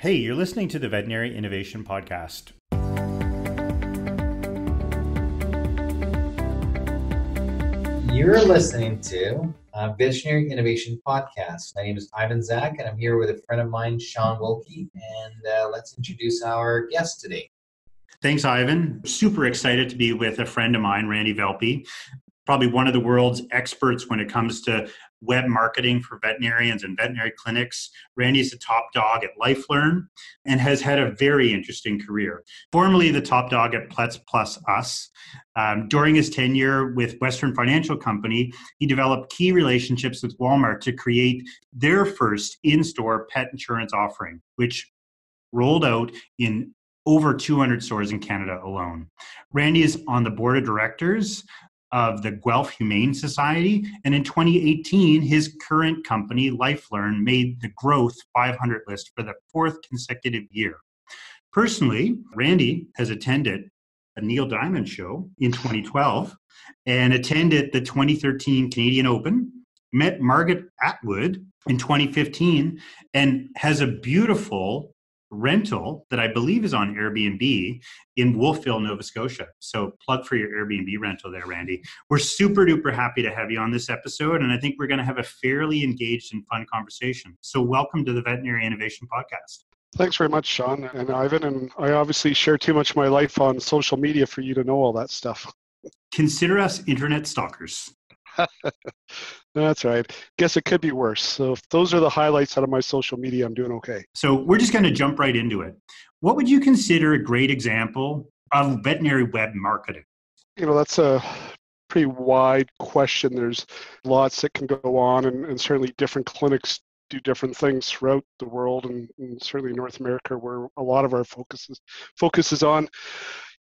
Hey, you're listening to the Veterinary Innovation Podcast. You're listening to a Veterinary Innovation Podcast. My name is Ivan Zak, and I'm here with a friend of mine, Shawn Wilkie. And uh, let's introduce our guest today. Thanks, Ivan. Super excited to be with a friend of mine, Randy Valpy probably one of the world's experts when it comes to web marketing for veterinarians and veterinary clinics. Randy's the top dog at LifeLearn and has had a very interesting career. Formerly the top dog at Pets Plus Us. Um, during his tenure with Western Financial Company, he developed key relationships with Walmart to create their first in store pet insurance offering, which rolled out in over 200 stores in Canada alone. Randy is on the board of directors of the Guelph Humane Society. And in 2018, his current company, LifeLearn, made the Growth 500 list for the fourth consecutive year. Personally, Randy has attended a Neil Diamond show in 2012 and attended the 2013 Canadian Open, met Margaret Atwood in 2015, and has a beautiful rental that I believe is on Airbnb in Wolfville, Nova Scotia. So plug for your Airbnb rental there, Randy. We're super duper happy to have you on this episode, and I think we're going to have a fairly engaged and fun conversation. So welcome to the Veterinary Innovation Podcast. Thanks very much, Shawn and Ivan. And I obviously share too much of my life on social media for you to know all that stuff. Consider us internet stalkers. That's right. Guess it could be worse. So if those are the highlights out of my social media, I'm doing okay. So we're just going to jump right into it. What would you consider a great example of veterinary web marketing? You know, that's a pretty wide question. There's lots that can go on, and, and certainly different clinics do different things throughout the world, and, and certainly North America, where a lot of our focus is, focus is on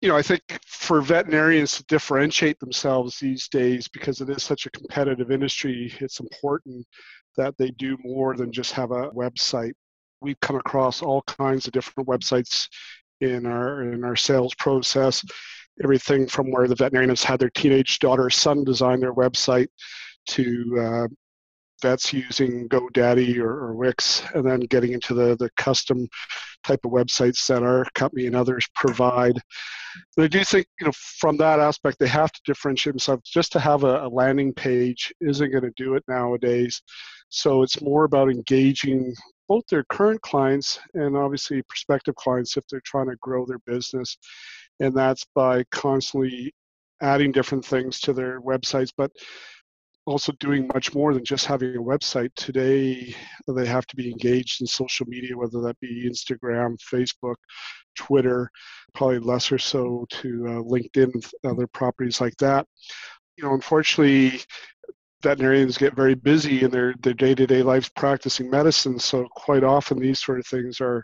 you know, I think for veterinarians to differentiate themselves these days, because it is such a competitive industry, it's important that they do more than just have a website. We've come across all kinds of different websites in our in our sales process. Everything from where the veterinarians had their teenage daughter or son design their website to uh, vets using GoDaddy or, or Wix, and then getting into the, the custom type of websites that our company and others provide. And I do think, you know, from that aspect, they have to differentiate themselves. Just to have a, a landing page isn't going to do it nowadays. So it's more about engaging both their current clients and obviously prospective clients if they're trying to grow their business. And that's by constantly adding different things to their websites. But also doing much more than just having a website. Today, they have to be engaged in social media, whether that be Instagram, Facebook, Twitter, probably lesser so to uh, LinkedIn, other properties like that. You know, unfortunately, veterinarians get very busy in their, their day-to-day lives practicing medicine, so quite often these sort of things are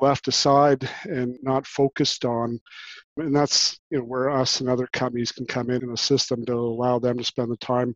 left aside and not focused on and that's you know where us and other companies can come in and assist them to allow them to spend the time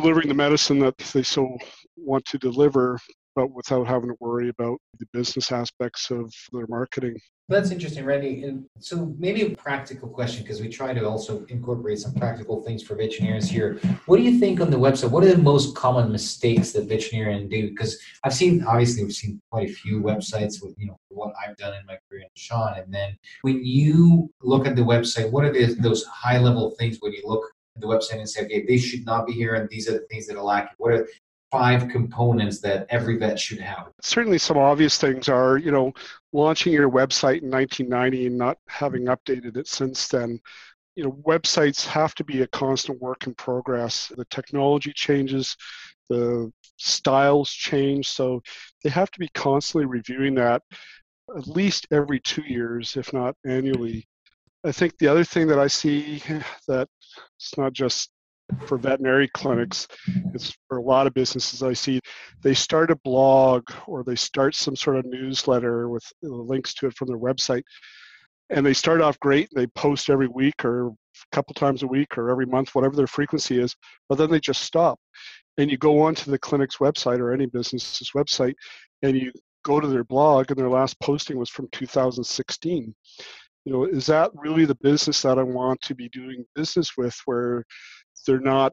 delivering the medicine that they so want to deliver, but without having to worry about the business aspects of their marketing. That's interesting, Randy. And so maybe a practical question because we try to also incorporate some practical things for veterinarians here. What do you think on the website? What are the most common mistakes that veterinarians do? Because I've seen, obviously, we've seen quite a few websites with, you know, what I've done in my career and Sean. And then when you look at the website, what are the, those high level things when you look the website and say, okay, they should not be here, and these are the things that are lacking? What are five components that every vet should have? Certainly, some obvious things are, you know, launching your website in 1990 and not having updated it since then. You know, websites have to be a constant work in progress. The technology changes, the styles change, so they have to be constantly reviewing that at least every two years, if not annually. I think the other thing that I see that it's not just for veterinary clinics, it's for a lot of businesses I see. They start a blog or they start some sort of newsletter with links to it from their website. And they start off great. They post every week or a couple times a week or every month, whatever their frequency is, but then they just stop. And you go onto the clinic's website or any business's website and you go to their blog and their last posting was from 2016 you know, is that really the business that I want to be doing business with where they're not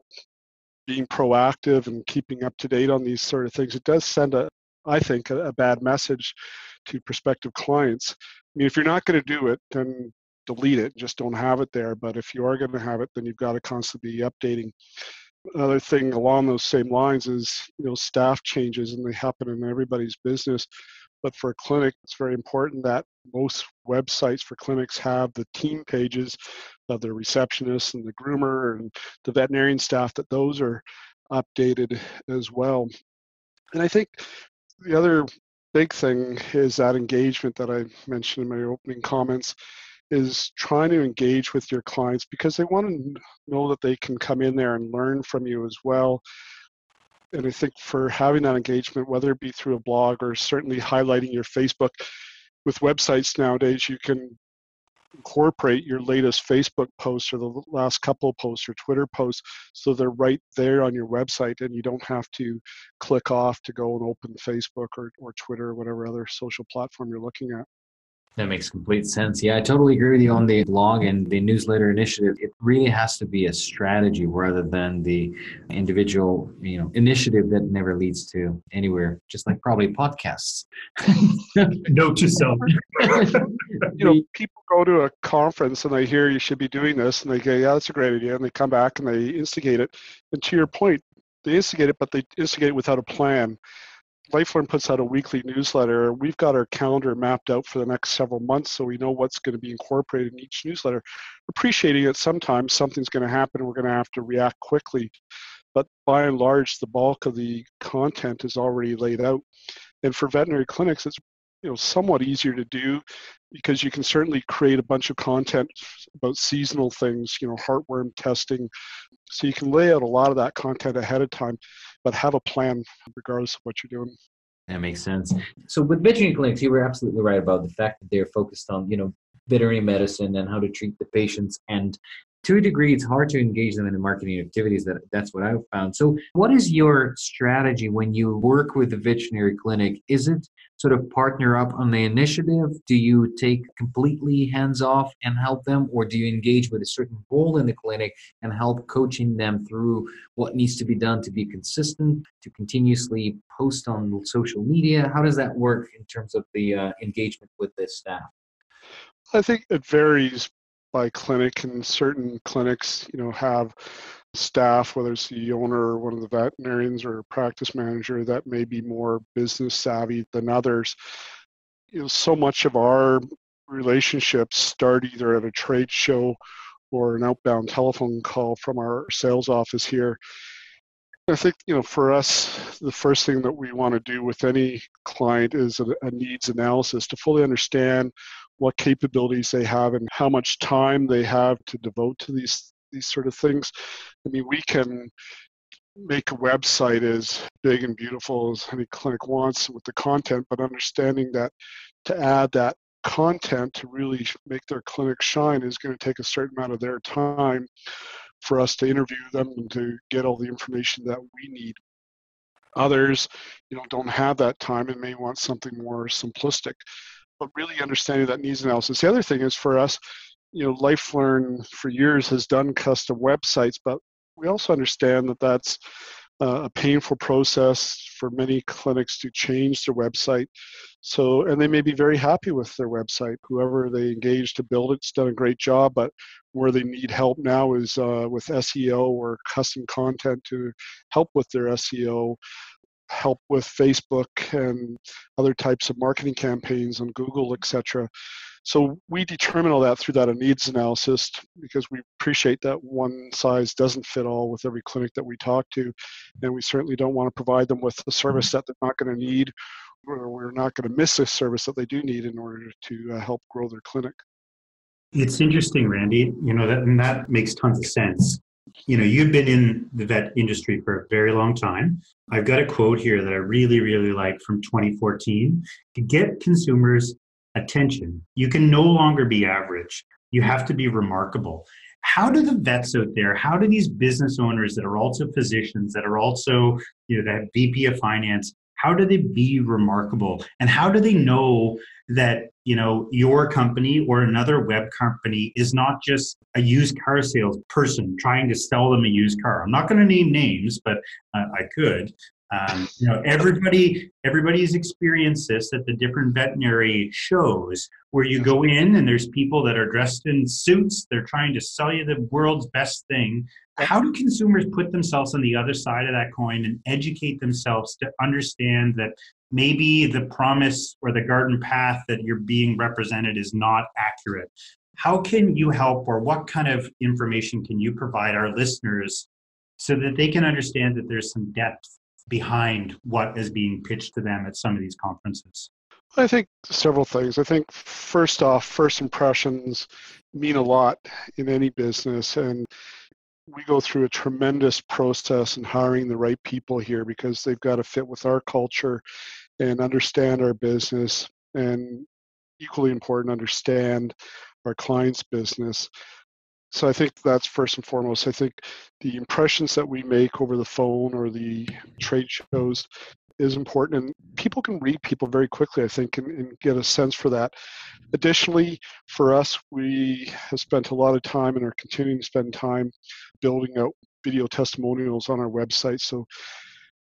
being proactive and keeping up to date on these sort of things? It does send a, I think, a, a bad message to prospective clients. I mean, if you're not going to do it, then delete it. Just don't have it there. But if you are going to have it, then you've got to constantly be updating. Another thing along those same lines is, you know, staff changes, and they happen in everybody's business. But for a clinic, it's very important that most websites for clinics have the team pages of the receptionist and the groomer and the veterinarian staff, that those are updated as well. And I think the other big thing is that engagement that I mentioned in my opening comments is trying to engage with your clients because they want to know that they can come in there and learn from you as well and I think for having that engagement, whether it be through a blog or certainly highlighting your Facebook, with websites nowadays, you can incorporate your latest Facebook posts or the last couple of posts or Twitter posts so they're right there on your website and you don't have to click off to go and open Facebook or, or Twitter or whatever other social platform you're looking at. That makes complete sense. Yeah, I totally agree with you on the blog and the newsletter initiative. It really has to be a strategy rather than the individual, you know, initiative that never leads to anywhere. Just like probably podcasts. Note to self. you know, people go to a conference and they hear you should be doing this, and they go, "Yeah, that's a great idea," and they come back and they instigate it. And to your point, they instigate it, but they instigate it without a plan. LifeLearn puts out a weekly newsletter. We've got our calendar mapped out for the next several months, so we know what's going to be incorporated in each newsletter. Appreciating it sometimes something's going to happen and we're going to have to react quickly. But by and large, the bulk of the content is already laid out. And for veterinary clinics, it's you know somewhat easier to do because you can certainly create a bunch of content about seasonal things you know heartworm testing so you can lay out a lot of that content ahead of time but have a plan regardless of what you're doing. That makes sense. So with veterinary clinics you were absolutely right about the fact that they're focused on you know veterinary medicine and how to treat the patients and to a degree it's hard to engage them in the marketing activities that that's what i've found. So what is your strategy when you work with the veterinary clinic? Is it sort of partner up on the initiative? Do you take completely hands off and help them or do you engage with a certain role in the clinic and help coaching them through what needs to be done to be consistent to continuously post on social media? How does that work in terms of the uh, engagement with the staff? I think it varies by clinic and certain clinics you know have staff whether it's the owner or one of the veterinarians or practice manager that may be more business savvy than others you know so much of our relationships start either at a trade show or an outbound telephone call from our sales office here. I think you know for us the first thing that we want to do with any client is a, a needs analysis to fully understand what capabilities they have and how much time they have to devote to these these sort of things. I mean, we can make a website as big and beautiful as any clinic wants with the content, but understanding that to add that content to really make their clinic shine is going to take a certain amount of their time for us to interview them and to get all the information that we need. Others, you know, don't have that time and may want something more simplistic but really understanding that needs analysis. The other thing is for us, you know, LifeLearn for years has done custom websites, but we also understand that that's uh, a painful process for many clinics to change their website. So, and they may be very happy with their website. Whoever they engage to build it's done a great job, but where they need help now is uh, with SEO or custom content to help with their SEO help with Facebook and other types of marketing campaigns on Google, etc. So we determine all that through that a needs analysis because we appreciate that one size doesn't fit all with every clinic that we talk to, and we certainly don't want to provide them with a service that they're not going to need, or we're not going to miss a service that they do need in order to uh, help grow their clinic. It's interesting, Randy. You know that and that makes tons of sense you know, you've been in the vet industry for a very long time. I've got a quote here that I really, really like from 2014. To get consumers' attention, you can no longer be average. You have to be remarkable. How do the vets out there, how do these business owners that are also physicians, that are also, you know, that VP of finance, how do they be remarkable? And how do they know that you know your company or another web company is not just a used car sales person trying to sell them a used car i'm not going to name names but uh, i could Um, you know, everybody everybody's experienced this at the different veterinary shows where you go in and there's people that are dressed in suits. They're trying to sell you the world's best thing. How do consumers put themselves on the other side of that coin and educate themselves to understand that maybe the promise or the garden path that you're being represented is not accurate? How can you help, or what kind of information can you provide our listeners so that they can understand that there's some depth behind what is being pitched to them at some of these conferences? I think several things. I think first off, first impressions mean a lot in any business. And we go through a tremendous process in hiring the right people here because they've got to fit with our culture and understand our business and equally important understand our clients business so I think that's first and foremost. I think the impressions that we make over the phone or the trade shows is important and people can read people very quickly i think and, and, get a sense for that additionally for us we have spent a lot of time and are continuing to spend time building out video testimonials on our website so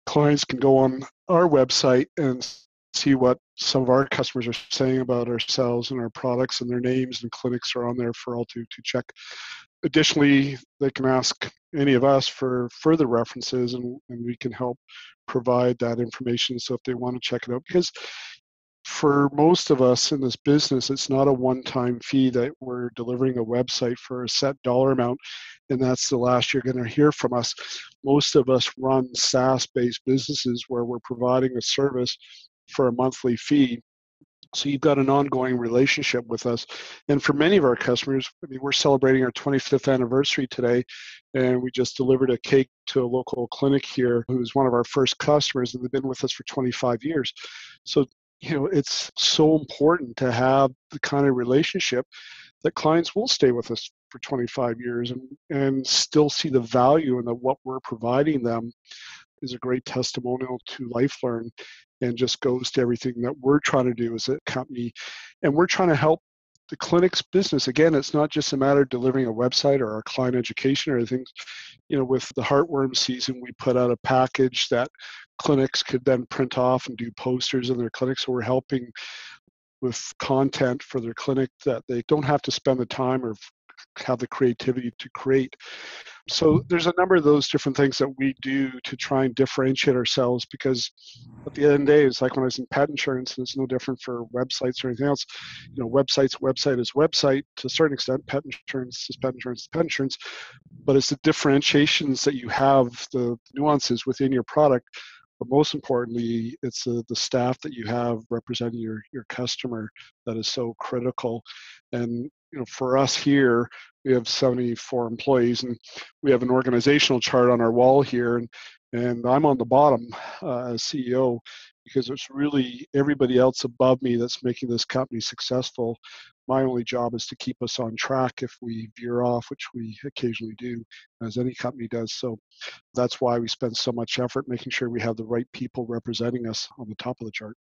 clients can go on our website and see what some of our customers are saying about ourselves and our products and their names and clinics are on there for all to, to check. Additionally, they can ask any of us for further references and, and we can help provide that information so if they want to check it out because for most of us in this business, it's not a one time fee that we're delivering a website for a set dollar amount, and that's the last you're going to hear from us. Most of us run SaaS based businesses where we're providing a service for a monthly fee. So you've got an ongoing relationship with us. And for many of our customers, I mean, we're celebrating our 25th anniversary today, and we just delivered a cake to a local clinic here who's one of our first customers, and they've been with us for 25 years. So, you know, it's so important to have the kind of relationship that clients will stay with us for 25 years and, and still see the value in the, what we're providing them is a great testimonial to LifeLearn and just goes to everything that we're trying to do as a company. And we're trying to help the clinic's business. Again, it's not just a matter of delivering a website or our client education or things. You know, with the heartworm season, we put out a package that clinics could then print off and do posters in their clinics. So we're helping with content for their clinic that they don't have to spend the time or have the creativity to create. So there's a number of those different things that we do to try and differentiate ourselves because at the end of the day, it's like when I was in pet insurance, it's no different for websites or anything else. You know, websites, website is website to a certain extent. Pet insurance is pet insurance is insurance, but it's the differentiations that you have, the nuances within your product but most importantly, it's the, the staff that you have representing your, your customer that is so critical. And you know, for us here, we have 74 employees, and we have an organizational chart on our wall here, and and I'm on the bottom uh, as CEO because it's really everybody else above me that's making this company successful. My only job is to keep us on track if we veer off, which we occasionally do, as any company does. So that's why we spend so much effort making sure we have the right people representing us on the top of the chart.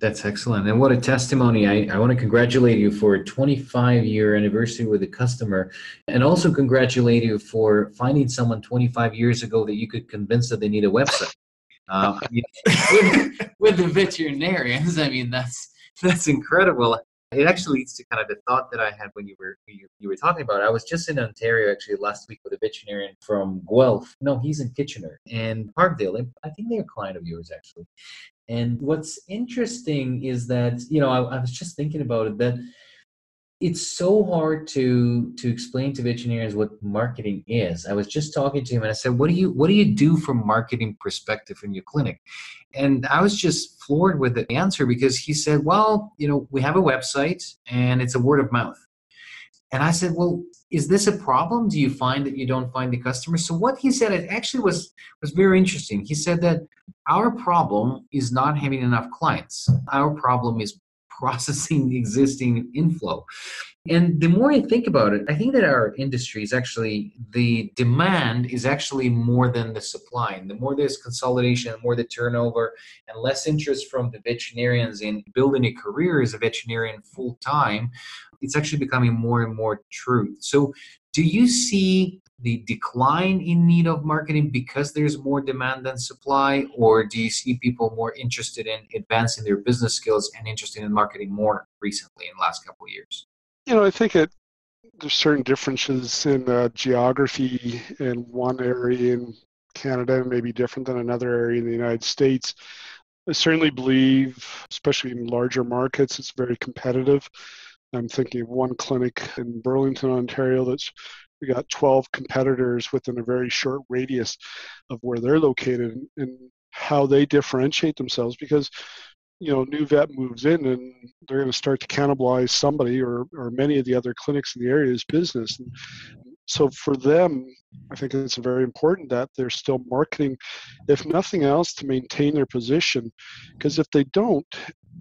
That's excellent. And what a testimony. I, I want to congratulate you for a 25 year anniversary with a customer and also congratulate you for finding someone 25 years ago that you could convince that they need a website. Uh, with, with the veterinarians, I mean, that's that's incredible. It actually leads to kind of the thought that I had when you were you, you were talking about. I was just in Ontario actually last week with a veterinarian from Guelph. No, he's in Kitchener and Parkdale. I think they're a client of yours actually. And what's interesting is that you know I, I was just thinking about it that it's so hard to to explain to veterinarians what marketing is. I was just talking to him and i said what do you what do you do from marketing perspective in your clinic? And i was just floored with the answer because he said well you know we have a website and it's a word of mouth and i said well is this a problem? Do you find that you don't find the customers? So what he said it actually was was very interesting. He said that our problem is not having enough clients. Our problem is processing existing inflow. And the more I think about it, I think that our industry is actually the demand is actually more than the supply. And the more there's consolidation, the more the turnover, and less interest from the veterinarians in building a career as a veterinarian full time, it's actually becoming more and more true. So, Do you see the decline in need of marketing because there's more demand than supply, or do you see people more interested in advancing their business skills and interested in marketing more recently in the last couple of years? You know, I think it there's certain differences in uh, geography in one area in Canada may be different than another area in the United States. I certainly believe, especially in larger markets, it's very competitive. I'm thinking of one clinic in Burlington, Ontario that's we got 12 competitors within a very short radius of where they're located and how they differentiate themselves because you know new vet moves in and they're going to start to cannibalize somebody or, or many of the other clinics in the area's business. And so for them i think it's very important that they're still marketing if nothing else to maintain their position. Because if they don't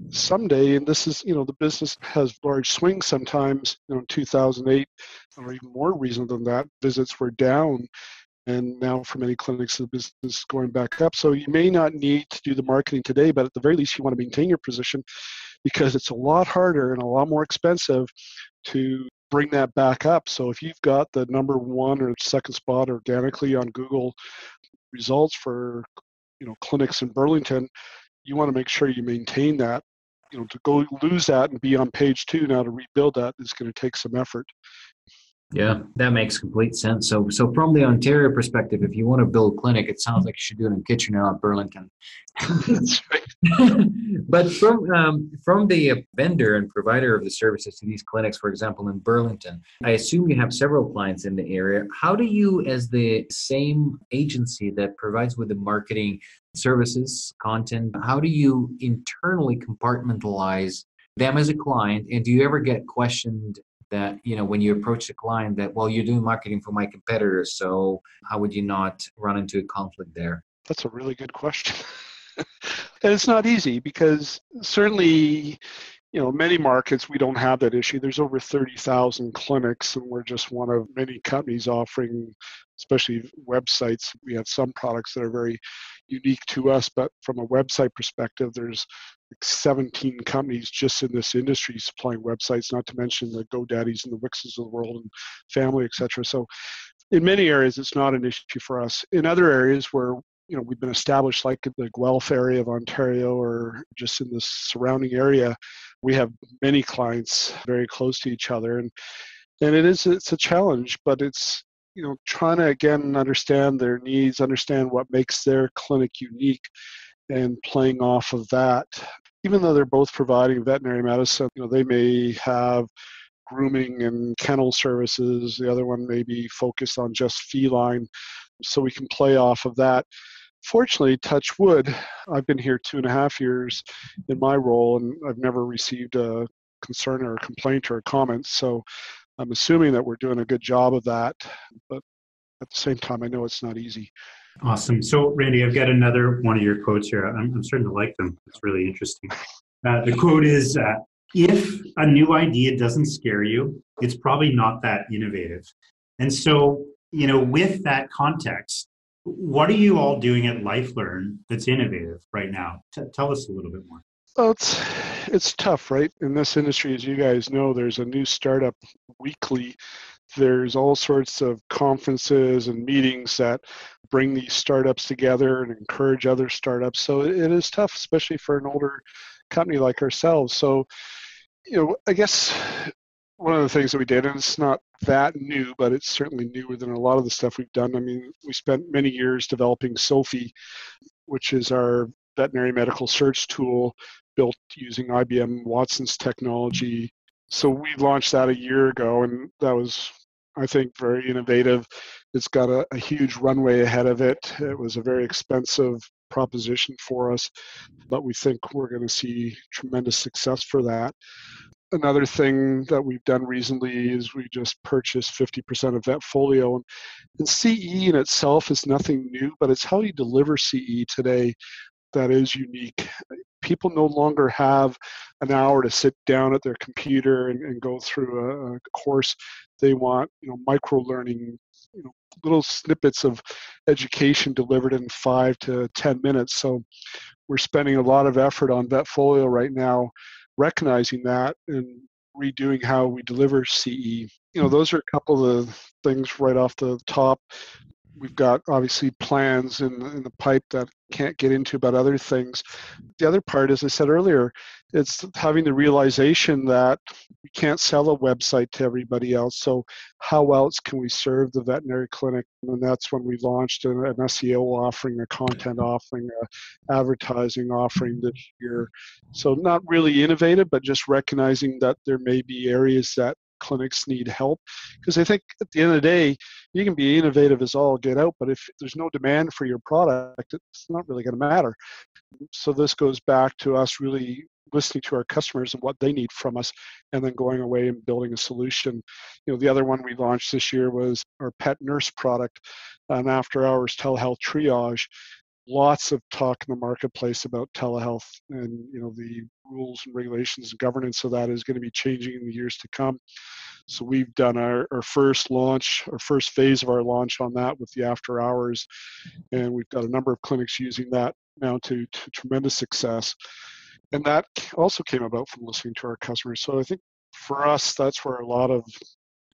someday and this is you know the business has large swings sometimes you know 2008 or even more reason than that visits were down and now for many clinics the business is going back up. So you may not need to do the marketing today but at the very least you want to maintain your position because it's a lot harder and a lot more expensive to bring that back up. So if you've got the number one or second spot organically on google results for you know clinics in burlington you want to make sure you maintain that. You know to go lose that and be on page two now to rebuild that is going to take some effort yeah, that makes complete sense. So, so from the Ontario perspective, if you want to build clinic, it sounds like you should do it in Kitchener, not Burlington. but from um, from the vendor and provider of the services to these clinics, for example, in Burlington, I assume you have several clients in the area. How do you, as the same agency that provides with the marketing services, content, how do you internally compartmentalize them as a client and do you ever get questioned that you know when you approach a client that well you're doing marketing for my competitors so how would you not run into a conflict there? That's a really good question. And it's not easy because certainly you know many markets we don't have that issue. There's over 30,000 clinics and we're just one of many companies offering especially websites. We have some products that are very unique to us but from a website perspective there's 17 companies just in this industry supplying websites, not to mention the GoDaddies and the Wixes of the world and family, etc. So, in many areas, it's not an issue for us. In other areas where you know we've been established, like the Guelph area of Ontario or just in the surrounding area, we have many clients very close to each other, and and it is it's a challenge, but it's you know trying to again understand their needs, understand what makes their clinic unique and playing off of that. Even though they're both providing veterinary medicine, you know, they may have grooming and kennel services. The other one may be focused on just feline. So we can play off of that. Fortunately, touch wood, I've been here two and a half years in my role and I've never received a concern or a complaint or a comment. So I'm assuming that we're doing a good job of that. But at the same time, I know it's not easy. Awesome. So, Randy, I've got another one of your quotes here. I'm, I'm starting to like them. It's really interesting. Uh, the quote is uh, If a new idea doesn't scare you, it's probably not that innovative. And so, you know, with that context, what are you all doing at LifeLearn that's innovative right now? T- tell us a little bit more. Well, it's it's tough, right? In this industry, as you guys know, there's a new startup weekly there's all sorts of conferences and meetings that bring these startups together and encourage other startups. So it is tough, especially for an older company like ourselves. So, you know, I guess one of the things that we did, and it's not that new, but it's certainly newer than a lot of the stuff we've done. I mean, we spent many years developing Sofie, which is our veterinary medical search tool built using IBM Watson's technology. So we launched that a year ago, and that was I think, very innovative. It's got a, a huge runway ahead of it. It was a very expensive proposition for us, but we think we're going to see tremendous success for that. Another thing that we've done recently is we just purchased 50% of Vetfolio. And CE in itself is nothing new, but it's how you deliver CE today that is unique. People no longer have an hour to sit down at their computer and, and go through a, a, course. They want, you know, micro learning, you know, little snippets of education delivered in five to ten minutes. So we're spending a lot of effort on Vetfolio right now, recognizing that and redoing how we deliver CE. You know, hmm. those are a couple of the things right off the top we've got obviously plans in, in the pipe that can't get into about other things. The other part, as I said earlier, it's having the realization that we can't sell a website to everybody else. So how else can we serve the veterinary clinic? And that's when we launched an, an SEO offering, a content offering, a advertising offering this year. So not really innovative, but just recognizing that there may be areas that clinics need help because i think at the end of the day you can be innovative as all get out but if there's no demand for your product it's not really going to matter. So this goes back to us really listening to our customers and what they need from us and then going away and building a solution. You know the other one we launched this year was our pet nurse product an after hours telehealth triage lots of talk in the marketplace about telehealth and you know the rules and regulations and governance of that is going to be changing in the years to come. So we've done our, our first launch our first phase of our launch on that with the after hours mm-hmm. and we've got a number of clinics using that now to, to tremendous success. And that also came about from listening to our customers. So i think for us that's where a lot of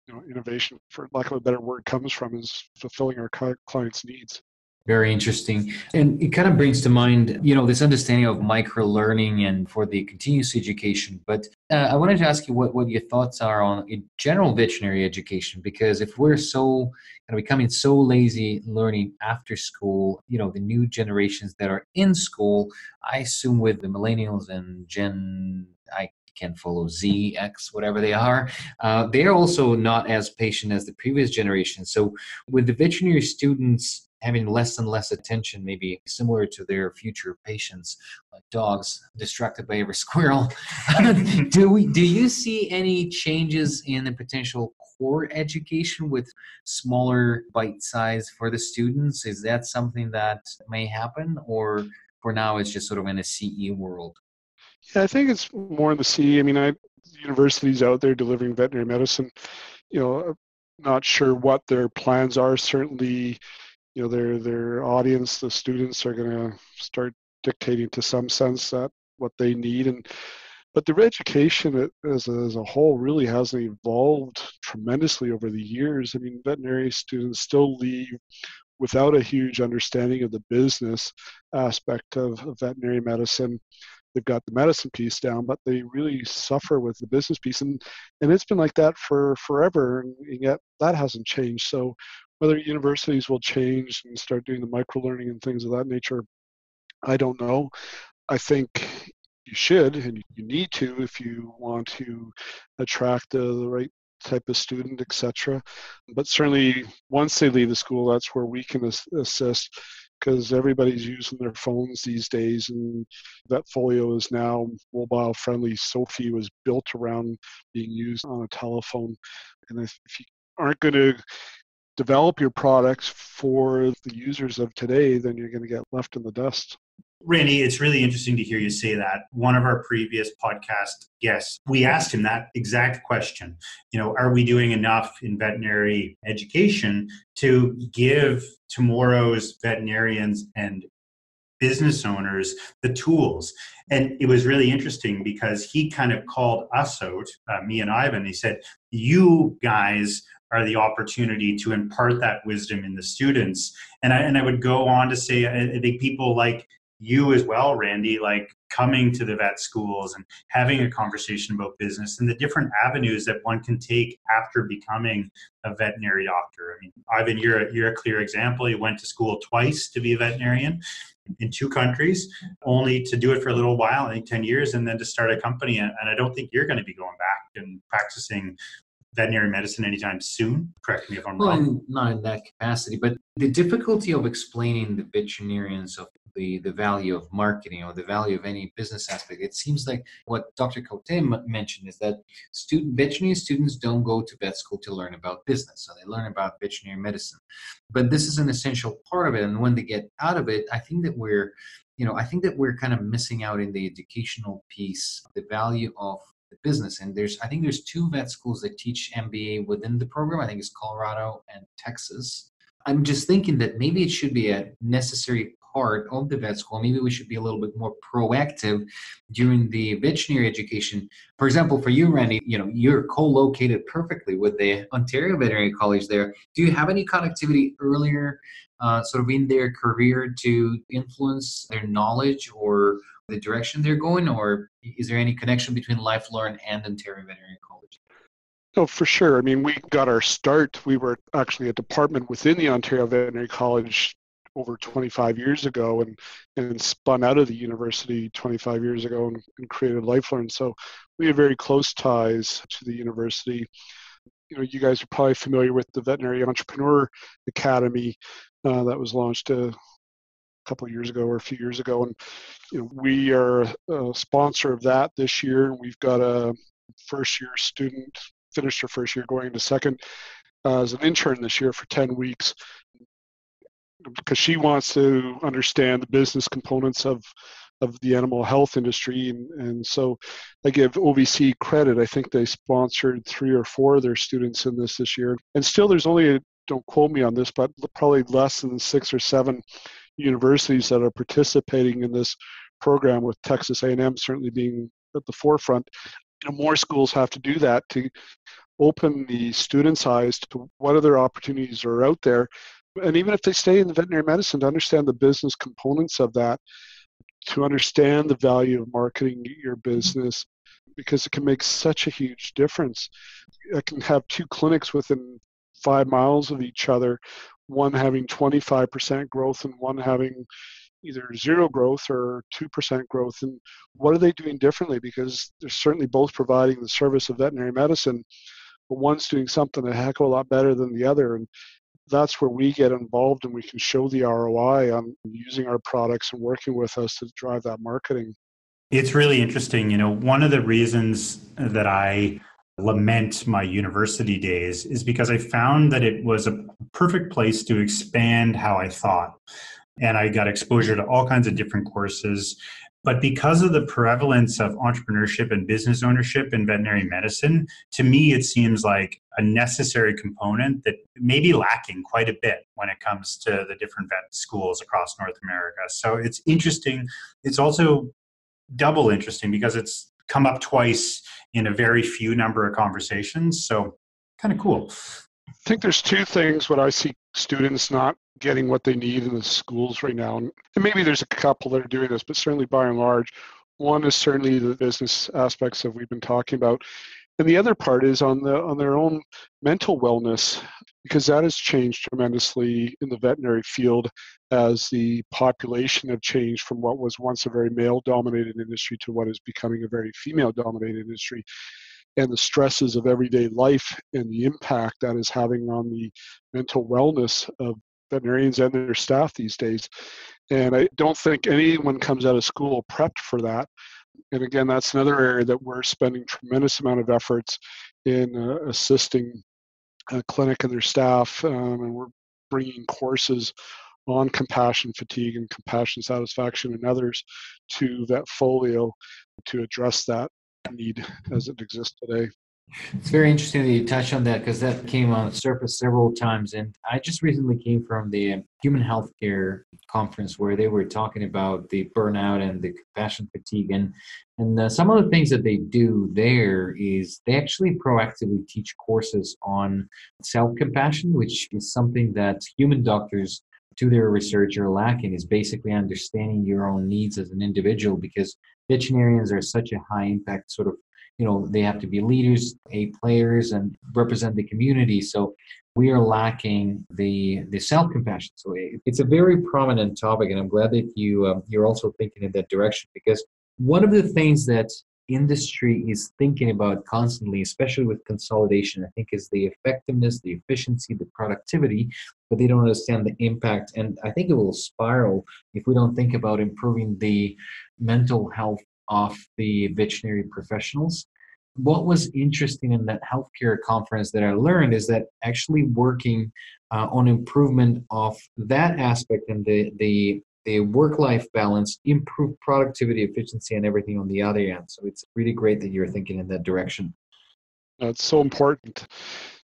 you know, innovation for lack of a better word comes from is fulfilling our clients needs very interesting. And it kind of brings to mind, you know, this understanding of micro learning and for the continuous education. But uh, I wanted to ask you what, what your thoughts are on general veterinary education, because if we're so kind of becoming so lazy learning after school, you know, the new generations that are in school, I assume with the millennials and Gen I can follow Z, X, whatever they are. Uh, they are also not as patient as the previous generation. So, with the veterinary students having less and less attention, maybe similar to their future patients, like dogs distracted by every squirrel. do we? Do you see any changes in the potential core education with smaller bite size for the students? Is that something that may happen, or for now it's just sort of in a CE world? Yeah, I think it's more in the CE. I mean, I universities out there delivering veterinary medicine. You know, not sure what their plans are. Certainly, you know their their audience the students are going to start dictating to some sense that what they need and but the education as a, as a whole really hasn't evolved tremendously over the years i mean veterinary students still leave without a huge understanding of the business aspect of, of veterinary medicine they've got the medicine piece down, but they really suffer with the business piece, and and it's been like that for forever, and yet that hasn't changed. So whether universities will change and start doing the micro learning and things of that nature, I don't know. I think you should and you need to if you want to attract the, the right type of student, etc. But certainly, once they leave the school, that's where we can assist because everybody's using their phones these days, and Vetfolio is now mobile friendly. Sofie was built around being used on a telephone, and if you aren't going to develop your products for the users of today, then you're going to get left in the dust. Randy, it's really interesting to hear you say that. One of our previous podcast guests, we asked him that exact question. You know, are we doing enough in veterinary education to give tomorrow's veterinarians and business owners the tools? And it was really interesting because he kind of called us out, uh, me and Ivan. He said, You guys are the opportunity to impart that wisdom in the students. And I, and I would go on to say, I think people like you as well, Randy, like coming to the vet schools and having a conversation about business and the different avenues that one can take after becoming a veterinary doctor. I mean, Ivan, you're a, you're a clear example. You went to school twice to be a veterinarian in two countries, only to do it for a little while, I think 10 years, and then to start a company. And, and I don't think you're going to be going back and practicing veterinary medicine anytime soon. Correct me if I'm well, wrong. not in that capacity, but the difficulty of explaining the veterinarians of the, the value of marketing or the value of any business aspect. It seems like what Dr. Cote mentioned is that student veterinary students don't go to vet school to learn about business, so they learn about veterinary medicine. But this is an essential part of it, and when they get out of it, I think that we're you know, I think that we're kind of missing out in the educational piece, the value of business. And there's, I think there's two vet schools that teach MBA within the program. I think it's Colorado and Texas. I'm just thinking that maybe it should be a necessary part of the vet school. Maybe we should be a little bit more proactive during the veterinary education. For example, for you, Randy, you know, you're co-located perfectly with the Ontario Veterinary College there. Do you have any connectivity earlier, uh, sort of in their career to influence their knowledge or the direction they're going, or is there any connection between LifeLearn and Ontario Veterinary College? Oh, for sure. I mean, we got our start. We were actually a department within the Ontario Veterinary College over 25 years ago and, and spun out of the university 25 years ago and, and created LifeLearn. So we have very close ties to the university. You know, you guys are probably familiar with the Veterinary Entrepreneur Academy uh, that was launched a couple years ago or a few years ago. And you know, we are a sponsor of that this year. We've got a first year student, finished her first year, going into second uh, as an intern this year for 10 weeks because she wants to understand the business components of of the animal health industry and, and so i give ovc credit i think they sponsored three or four of their students in this this year and still there's only a, don't quote me on this but probably less than six or seven universities that are participating in this program with texas a&m certainly being at the forefront you know, more schools have to do that to open the students' eyes to what other opportunities are out there and even if they stay in the veterinary medicine, to understand the business components of that, to understand the value of marketing your business, because it can make such a huge difference. I can have two clinics within five miles of each other, one having 25% growth and one having either zero growth or 2% growth. And what are they doing differently? Because they're certainly both providing the service of veterinary medicine, but one's doing something a heck of a lot better than the other. And that's where we get involved and we can show the ROI on using our products and working with us to drive that marketing. It's really interesting. You know, one of the reasons that I lament my university days is because I found that it was a perfect place to expand how I thought. And I got exposure to all kinds of different courses. But because of the prevalence of entrepreneurship and business ownership in veterinary medicine, to me, it seems like a necessary component that may be lacking quite a bit when it comes to the different vet schools across North America. So it's interesting. It's also double interesting because it's come up twice in a very few number of conversations. So kind of cool. I think there's two things what I see students not getting what they need in the schools right now. And maybe there's a couple that are doing this, but certainly by and large, one is certainly the business aspects that we've been talking about. And the other part is on the on their own mental wellness, because that has changed tremendously in the veterinary field as the population have changed from what was once a very male dominated industry to what is becoming a very female dominated industry and the stresses of everyday life and the impact that is having on the mental wellness of veterinarians and their staff these days. And I don't think anyone comes out of school prepped for that. And again, that's another area that we're spending tremendous amount of efforts in uh, assisting clinic and their staff, um, and we're bringing courses on compassion fatigue and compassion satisfaction and others to Vetfolio to address that need as it exists today. It's very interesting that you touch on that because that came on the surface several times. And I just recently came from the Human Healthcare Conference where they were talking about the burnout and the compassion fatigue. And, and uh, some of the things that they do there is they actually proactively teach courses on self compassion, which is something that human doctors to their research are lacking is basically understanding your own needs as an individual because veterinarians are such a high impact sort of you know they have to be leaders a players and represent the community. So we are lacking the the self compassion so it's a very prominent topic and i'm glad that you um, you're also thinking in that direction because one of the things that industry is thinking about constantly especially with consolidation i think is the effectiveness the efficiency the productivity but they don't understand the impact. And i think it will spiral if we don't think about improving the mental health of the veterinary professionals. What was interesting in that healthcare conference that I learned is that actually working uh, on improvement of that aspect and the the the work-life balance, improve productivity, efficiency, and everything on the other end. So it's really great that you're thinking in that direction. It's so important.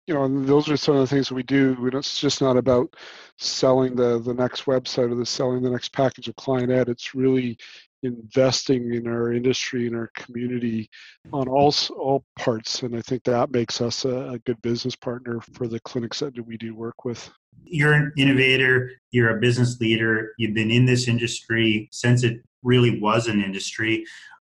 you know, and those are some of the things that we do. It's just not about selling the the next website or the selling the next package of client ed. It's really investing in our industry and our community on all all parts, and I think that makes us a, a good business partner for the clinics that we do work with. You're an innovator. You're a business leader. You've been in this industry since it really was an industry.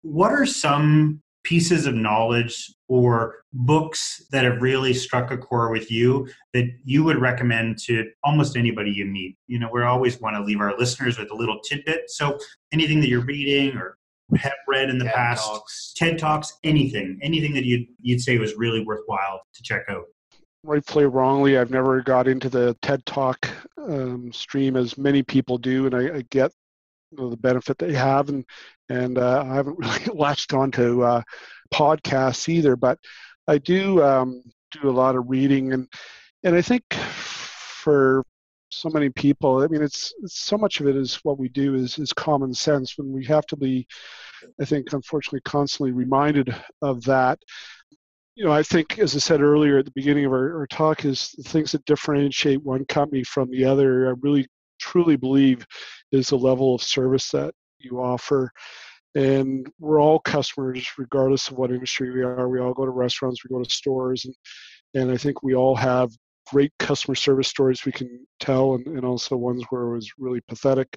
What are some pieces of knowledge or books that have really struck a core with you that you would recommend to almost anybody you meet? You know, we always want to leave our listeners with a little tidbit. So anything that you're reading or have read in the TED past, Talks. TED Talks, anything, anything that you'd, you'd say was really worthwhile to check out. rightfully or wrongly, I've never got into the TED Talk um, stream as many people do, and I, I get you know, the benefit they have, and and uh, I haven't really latched onto uh, podcasts either. But I do um, do a lot of reading, and and I think for so many people, I mean, it's, so much of it is what we do is is common sense. When we have to be, I think, unfortunately, constantly reminded of that you know, I think, as I said earlier at the beginning of our, our, talk, is the things that differentiate one company from the other. are really truly believe is the level of service that you offer. And we're all customers, regardless of what industry we are. We all go to restaurants, we go to stores, and and I think we all have great customer service stories we can tell, and, and also ones where it was really pathetic.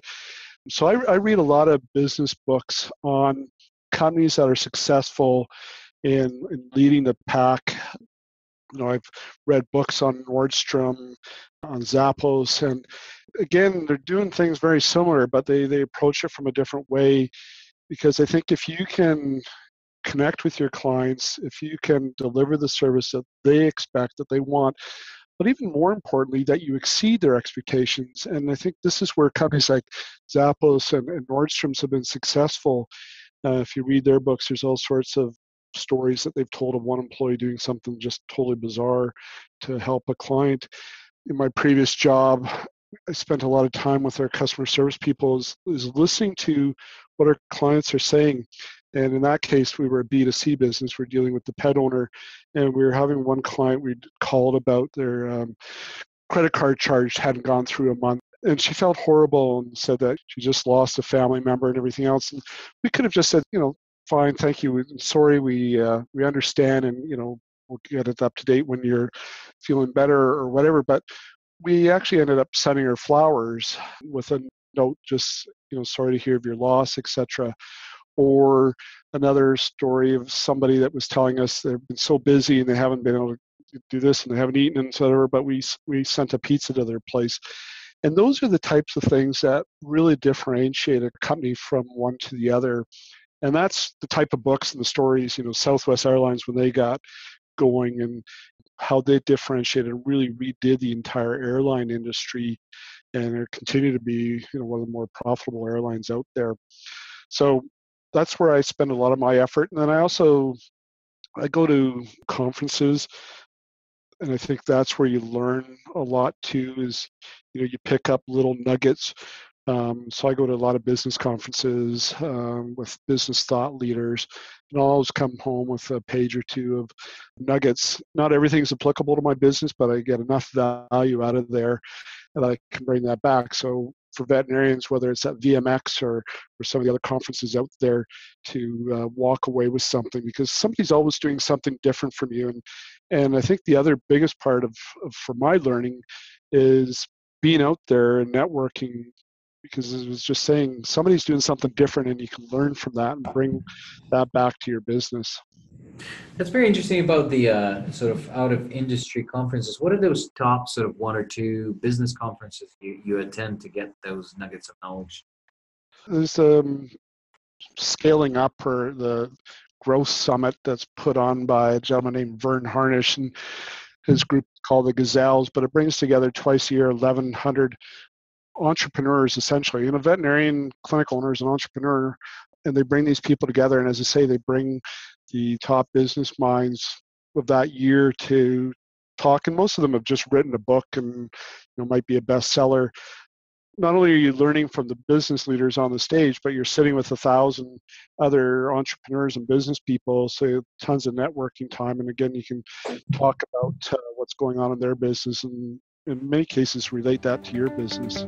So I, I read a lot of business books on companies that are successful in, in leading the pack. You know, I've read books on Nordstrom, on Zappos, and again, they're doing things very similar, but they they approach it from a different way. Because I think if you can connect with your clients, if you can deliver the service that they expect, that they want, but even more importantly, that you exceed their expectations. And I think this is where companies like Zappos and, and Nordstrom's have been successful. Uh, if you read their books, there's all sorts of stories that they've told of one employee doing something just totally bizarre to help a client. In my previous job, I spent a lot of time with our customer service people is, is listening to what our clients are saying. And in that case, we were a B2C business. We're dealing with the pet owner, and we were having one client we called about their um, credit card charge hadn't gone through a month. And she felt horrible and said that she just lost a family member and everything else. And we could have just said, you know, fine, thank you. Sorry, we uh, we understand, and you know we'll get it up to date when you're feeling better or whatever. But we actually ended up sending her flowers with a note, just you know, sorry to hear of your loss, etc. Or another story of somebody that was telling us they've been so busy and they haven't been able to do this and they haven't eaten, etc. But we we sent a pizza to their place. And those are the types of things that really differentiate a company from one to the other and that's the type of books and the stories you know southwest airlines when they got going and how they differentiated and really redid the entire airline industry and are continue to be you know one of the more profitable airlines out there. So that's where i spend a lot of my effort. And then i also i go to conferences and i think that's where you learn a lot too is you know you pick up little nuggets um, so I go to a lot of business conferences um, with business thought leaders, and I'll always come home with a page or two of nuggets. Not everything's applicable to my business, but I get enough value out of there that I can bring that back. So for veterinarians, whether it's at VMX or, or some of the other conferences out there, to uh, walk away with something because somebody's always doing something different from you. And and I think the other biggest part of, of for my learning is being out there and networking because it was just saying somebody's doing something different and you can learn from that and bring that back to your business. That's very interesting about the uh, sort of out of industry conferences. What are those top sort of one or two business conferences you, you attend to get those nuggets of knowledge? There's um, scaling up or the growth summit that's put on by a gentleman named Verne Harnish and his group called the gazelles but it brings together twice a year 1100 entrepreneurs essentially. And a veterinarian clinic owner is an entrepreneur, and they bring these people together. And as I say, they bring the top business minds of that year to talk. And most of them have just written a book and you know might be a bestseller. not only are you learning from the business leaders on the stage, but you're sitting with a thousand other entrepreneurs and business people, so tons of networking time. And again, you can talk about uh, what's going on in their business and in many cases relate that to your business.